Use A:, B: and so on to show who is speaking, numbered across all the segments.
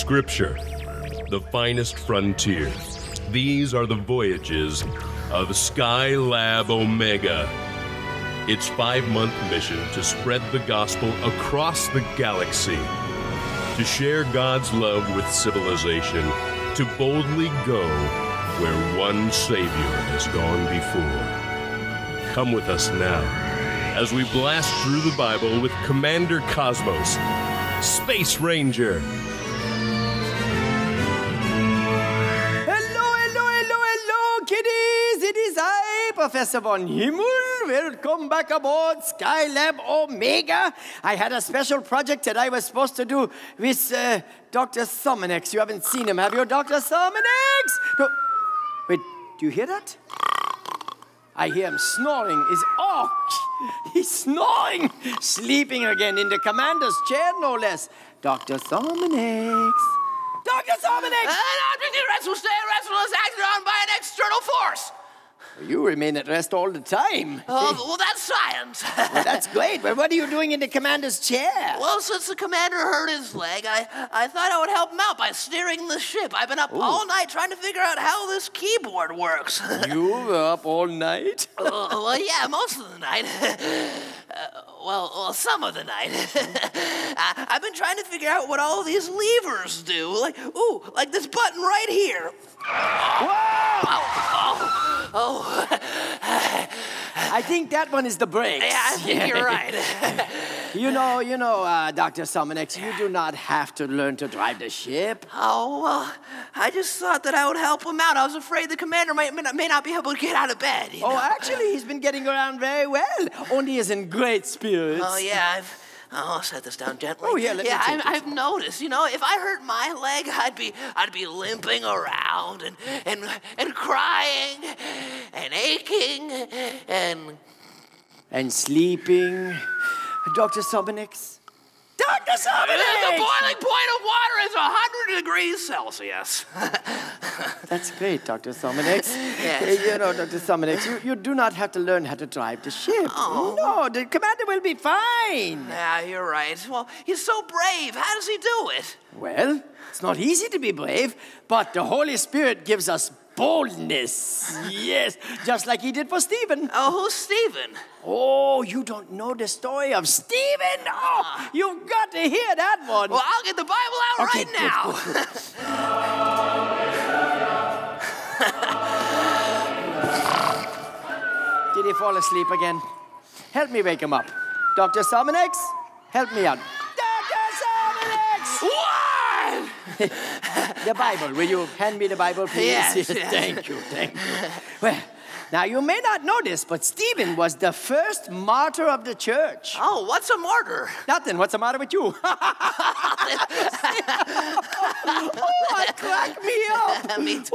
A: Scripture, the finest frontier. These are the voyages of Skylab Omega. Its five month mission to spread the gospel across the galaxy, to share God's love with civilization, to boldly go where one Savior has gone before. Come with us now as we blast through the Bible with Commander Cosmos, Space Ranger.
B: Professor Von Himmel. Welcome back aboard Skylab Omega. I had a special project that I was supposed to do with uh, Dr. Somonex. You haven't seen him, have you, Dr. Somonex? No. Wait, do you hear that? I hear him snoring. Is oh, he's snoring, sleeping again in the commander's chair, no less. Dr. Somonex. Dr. Somonex!
C: An object in rest will stay at rest unless acted on by an external force.
B: You remain at rest all the time.
C: Oh, well, that's science.
B: Well, that's great, but what are you doing in the commander's chair?
C: well, since the commander hurt his leg, I, I thought I would help him out by steering the ship. I've been up all night trying to figure out how this keyboard works.
B: You were up all night?
C: Uh, well, yeah, most of the night. Uh, well, well, some of the night. I, I've been trying to figure out what all these levers do. Like, ooh, like this button right here. Oh, oh,
B: I think that one is the brakes.
C: yeah, I think you're right.
B: You know, you know, uh, Dr. Somonex, you do not have to learn to drive the ship.
C: Oh, well, I just thought that I would help him out. I was afraid the commander might, may, not, may not be able to get out of bed. you
B: Oh,
C: know?
B: actually, he's been getting around very well. Only he is in great spirits.
C: Oh, yeah, I've. Oh, I'll set this down gently.
B: Oh, yeah, let me
C: yeah. I, I've noticed. You know, if I hurt my leg, I'd be, I'd be limping around and and and crying and aching and.
B: And sleeping. Dr. Somonex? Dr.
C: The boiling point of water is 100 degrees Celsius.
B: That's great, Dr. Somonex.
C: Yes.
B: You know, Dr. Somonex, you, you do not have to learn how to drive the ship.
C: Oh.
B: No, the commander will be fine.
C: yeah, you're right. Well, he's so brave. How does he do it?
B: Well, it's not easy to be brave, but the Holy Spirit gives us boldness. yes, just like he did for Stephen.
C: Oh, who's Stephen?
B: Oh, you don't know the story of Stephen? Oh, ah. you've got to hear that one.
C: Well, I'll get the Bible out
B: Okay,
C: right
B: good,
C: now.
B: Did he fall asleep again? Help me wake him up. Dr. Somonex, help me out. Dr. Somonex!
C: what?
B: The Bible. Will you hand me the Bible, please?
C: Yes, yes.
B: thank you, thank you. Well, now you may not know this, but Stephen was the first martyr of the church.
C: Oh, what's a martyr?
B: Nothing. What's the matter with you? oh, that cracked me up.
C: Me too.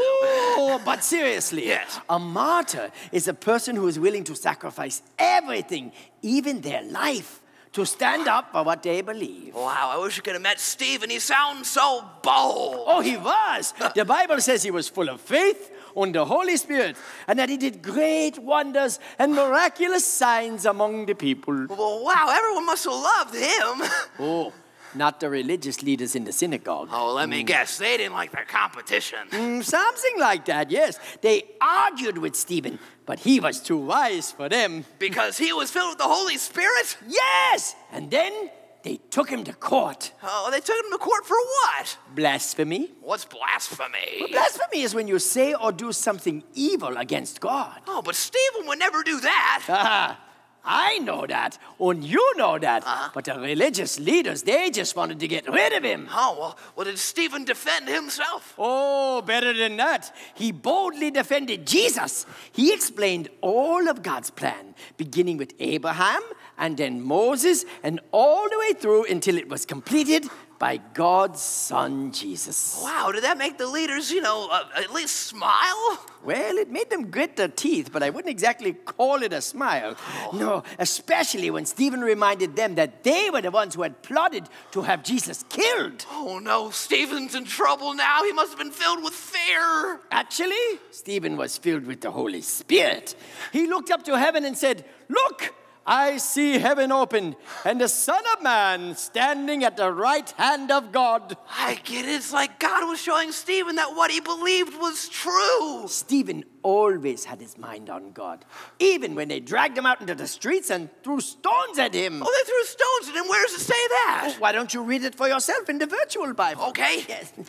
B: Oh, but seriously,
C: Yes.
B: a martyr is a person who is willing to sacrifice everything, even their life, to stand up for what they believe.
C: Wow, I wish you could have met Stephen. He sounds so bold.
B: Oh, he was. The Bible says he was full of faith and the Holy Spirit, and that he did great wonders and miraculous signs among the people.
C: Well, wow, everyone must have loved him.
B: Oh, not the religious leaders in the synagogue.
C: Oh, let me guess. They didn't like their competition.
B: Mm, Something like that, yes. They argued with Stephen, but he was too wise for them.
C: Because he was filled with the Holy Spirit?
B: Yes! And then they took him to court.
C: Oh, they took him to court for what?
B: Blasphemy.
C: What's blasphemy?
B: Blasphemy is when you say or do something evil against God.
C: Oh, but Stephen would never do that.
B: Ah, I know that, and you know that.
C: Uh-huh.
B: But the religious leaders, they just wanted to get rid of him.
C: Oh, well, well, did Stephen defend himself?
B: Oh, better than that. He boldly defended Jesus. He explained all of God's plan, beginning with Abraham and then Moses, and all the way through until it was completed by God's Son, Jesus.
C: Wow, did that make the leaders, you know, uh, at least smile?
B: Well, it made them grit their teeth, but I wouldn't exactly call it a smile. No, especially when Stephen reminded them that they were the ones who had plotted to have Jesus killed.
C: Oh no, Stephen's in trouble now. He must have been filled with fear.
B: Actually, Stephen was filled with the Holy Spirit. He looked up to heaven and said, Look, I see heaven open and the Son of Man standing at the right hand of God.
C: I get it. It's like God was showing Stephen that what he believed was true.
B: Stephen always had his mind on God, even when they dragged him out into the streets and threw stones at him.
C: Oh, they threw stones at him. Where does it say that?
B: Oh, why don't you read it for yourself in the virtual Bible?
C: Okay.
B: Yes.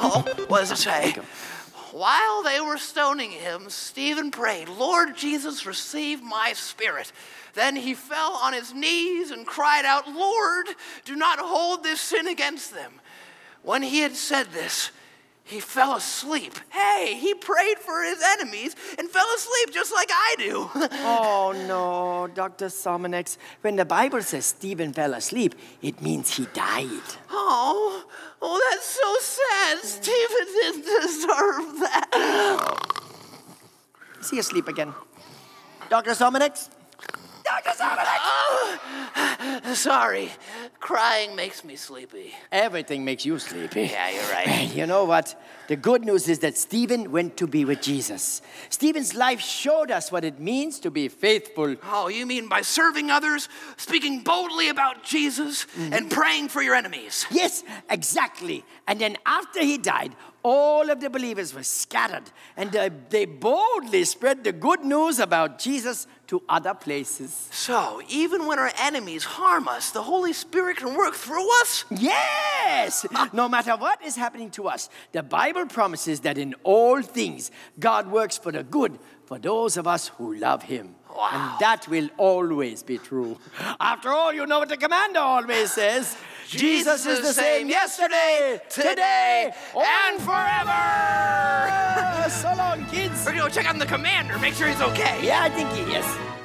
C: Oh, what does it say? While they were stoning him, Stephen prayed, Lord Jesus, receive my spirit. Then he fell on his knees and cried out, Lord, do not hold this sin against them. When he had said this, he fell asleep. Hey, he prayed for his enemies and fell asleep just like I do.
B: Oh no, Dr. Somonex. When the Bible says Stephen fell asleep, it means he died.
C: oh, oh, that's so sad. Stephen didn't deserve that.
B: Is he asleep again? Dr. Somonex? Dr. Somonex!
C: Sorry, crying makes me sleepy.
B: Everything makes you sleepy.
C: Yeah, you're right.
B: You know what? The good news is that Stephen went to be with Jesus. Stephen's life showed us what it means to be faithful.
C: Oh, you mean by serving others, speaking boldly about Jesus, mm-hmm. and praying for your enemies?
B: Yes, exactly. And then after he died, all of the believers were scattered and they, they boldly spread the good news about Jesus to other places.
C: So, even when our enemies harm us, the Holy Spirit can work through us?
B: Yes! Ah. No matter what is happening to us, the Bible promises that in all things, God works for the good for those of us who love Him.
C: Wow.
B: And that will always be true. After all, you know what the commander always says Jesus is the same yesterday, today, and forever! so long, kids.
C: We're gonna go check on the commander, make sure he's okay.
B: Yeah, I think he is.